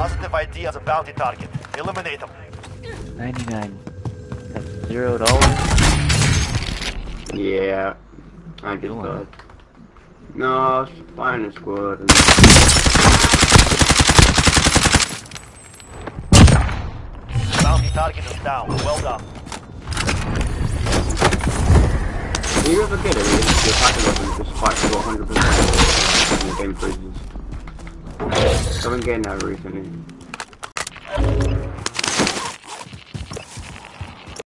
Positive ID as a bounty target. Eliminate them. 99. That's zero dollars. Yeah. I just Doing thought. No, it's fine the squad. Bounty target is down. Well done. You ever get it? Your attack weapon just spikes to 100% when the game freezes. I've been getting that recently.